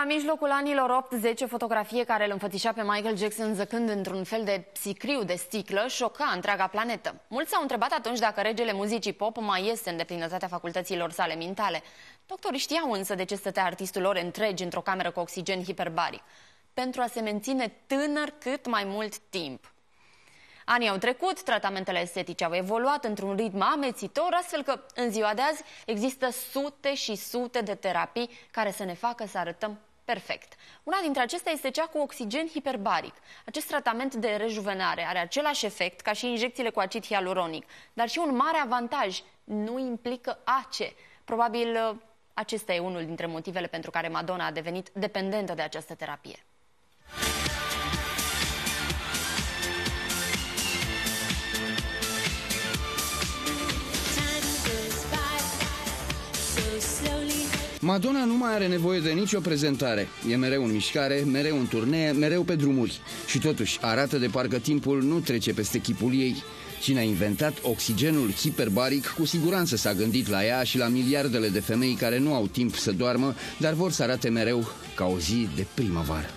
la mijlocul anilor 80, fotografie care îl înfățișa pe Michael Jackson zăcând într-un fel de psicriu de sticlă șoca întreaga planetă. Mulți s-au întrebat atunci dacă regele muzicii pop mai este în deplinătatea facultăților sale mentale. Doctorii știau însă de ce stătea artistul lor întregi într-o cameră cu oxigen hiperbaric. Pentru a se menține tânăr cât mai mult timp. Anii au trecut, tratamentele estetice au evoluat într-un ritm amețitor, astfel că în ziua de azi există sute și sute de terapii care să ne facă să arătăm perfect. Una dintre acestea este cea cu oxigen hiperbaric. Acest tratament de rejuvenare are același efect ca și injecțiile cu acid hialuronic, dar și un mare avantaj, nu implică ace. Probabil acesta e unul dintre motivele pentru care Madonna a devenit dependentă de această terapie. Madonna nu mai are nevoie de nicio prezentare. E mereu în mișcare, mereu în turnee, mereu pe drumuri. Și totuși arată de parcă timpul nu trece peste chipul ei. Cine a inventat oxigenul hiperbaric cu siguranță s-a gândit la ea și la miliardele de femei care nu au timp să doarmă, dar vor să arate mereu ca o zi de primăvară.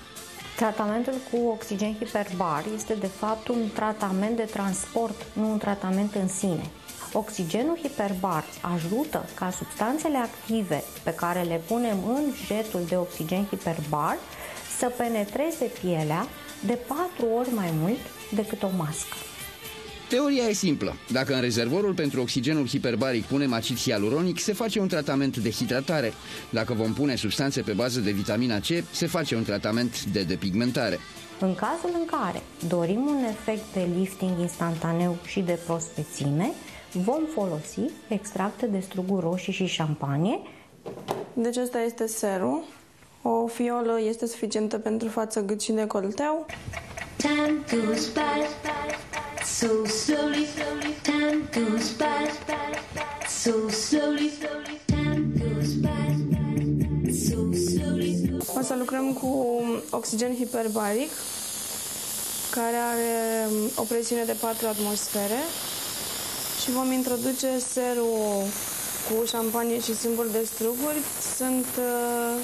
Tratamentul cu oxigen hiperbar este de fapt un tratament de transport, nu un tratament în sine. Oxigenul hiperbar ajută ca substanțele active pe care le punem în jetul de oxigen hiperbar să penetreze pielea de patru ori mai mult decât o mască. Teoria e simplă. Dacă în rezervorul pentru oxigenul hiperbaric punem acid hialuronic, se face un tratament de hidratare. Dacă vom pune substanțe pe bază de vitamina C, se face un tratament de depigmentare. În cazul în care dorim un efect de lifting instantaneu și de prospețime, vom folosi extracte de struguri roșii și șampanie. Deci asta este serul. O fiolă este suficientă pentru față, gât și decolteu. Time goes by so slowly, time goes by so slowly, time goes by so slowly. O să lucrăm cu oxigen hiperbaric care are o presiune de 4 atmosfere și vom introduce serul cu șampanie și sâmburi de struguri. Sunt uh,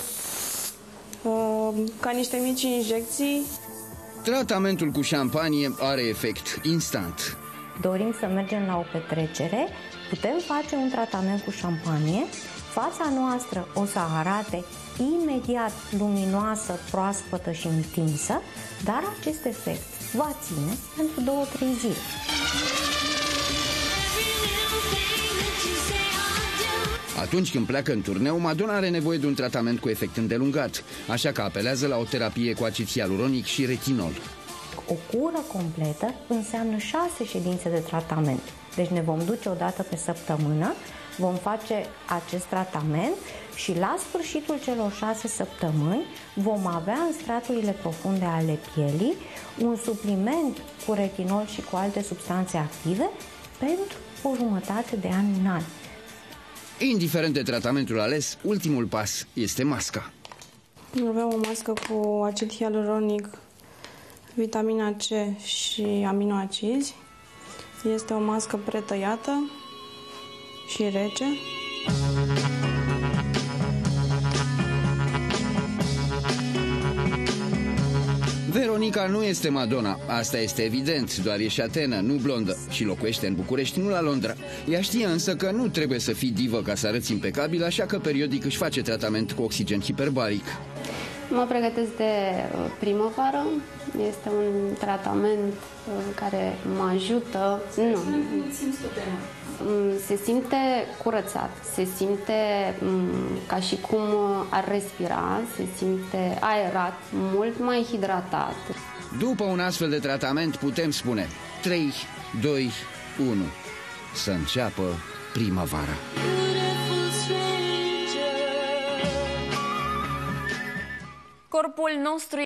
uh, ca niște mici injecții. Tratamentul cu șampanie are efect instant. Dorim să mergem la o petrecere, putem face un tratament cu șampanie, fața noastră o să arate imediat luminoasă, proaspătă și întinsă, dar acest efect va ține pentru 2-3 zile. Atunci când pleacă în turneu, Madonna are nevoie de un tratament cu efect îndelungat, așa că apelează la o terapie cu acid hialuronic și retinol. O cură completă înseamnă șase ședințe de tratament. Deci ne vom duce o dată pe săptămână, vom face acest tratament și la sfârșitul celor șase săptămâni vom avea în straturile profunde ale pielii un supliment cu retinol și cu alte substanțe active pentru o jumătate de an, un an. Indiferent de tratamentul ales, ultimul pas este masca. Avem o mască cu acid hialuronic, vitamina C și aminoacizi. Este o mască pretăiată și rece. Veronica nu este Madonna, asta este evident, doar e șatenă, nu blondă și locuiește în București, nu la Londra. Ea știe însă că nu trebuie să fii divă ca să arăți impecabil, așa că periodic își face tratament cu oxigen hiperbaric. Mă pregătesc de uh, primăvară. Este un tratament uh, care mă ajută. Nu. Mm, se simte curățat, se simte mm, ca și cum ar respira, se simte aerat, mult mai hidratat. După un astfel de tratament putem spune 3, 2, 1 să înceapă primăvara. corpo il nostro